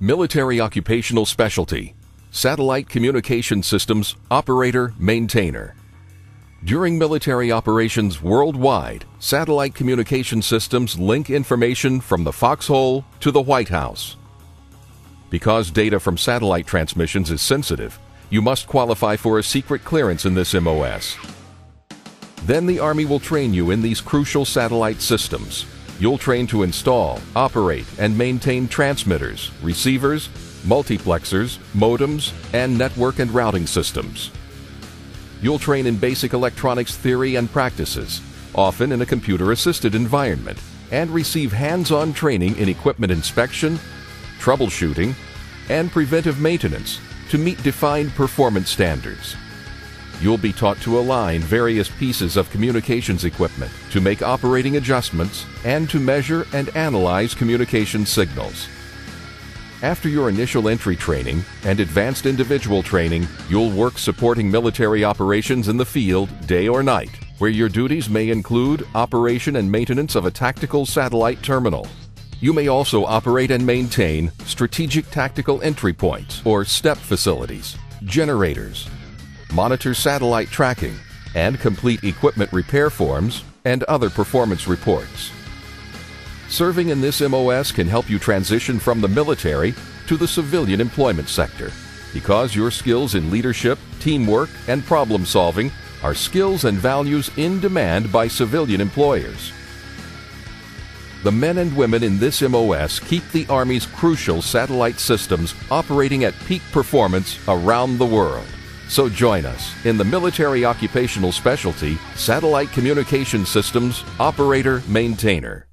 Military Occupational Specialty Satellite Communication Systems Operator Maintainer. During military operations worldwide, satellite communication systems link information from the foxhole to the White House. Because data from satellite transmissions is sensitive, you must qualify for a secret clearance in this MOS. Then the Army will train you in these crucial satellite systems. You'll train to install, operate, and maintain transmitters, receivers, multiplexers, modems, and network and routing systems. You'll train in basic electronics theory and practices, often in a computer assisted environment, and receive hands on training in equipment inspection, troubleshooting, and preventive maintenance to meet defined performance standards. You'll be taught to align various pieces of communications equipment to make operating adjustments and to measure and analyze communication signals. After your initial entry training and advanced individual training, you'll work supporting military operations in the field day or night, where your duties may include operation and maintenance of a tactical satellite terminal. You may also operate and maintain strategic tactical entry points or STEP facilities, generators, monitor satellite tracking, and complete equipment repair forms and other performance reports. Serving in this MOS can help you transition from the military to the civilian employment sector because your skills in leadership, teamwork, and problem solving are skills and values in demand by civilian employers. The men and women in this MOS keep the Army's crucial satellite systems operating at peak performance around the world. So join us in the Military Occupational Specialty Satellite Communication Systems Operator Maintainer.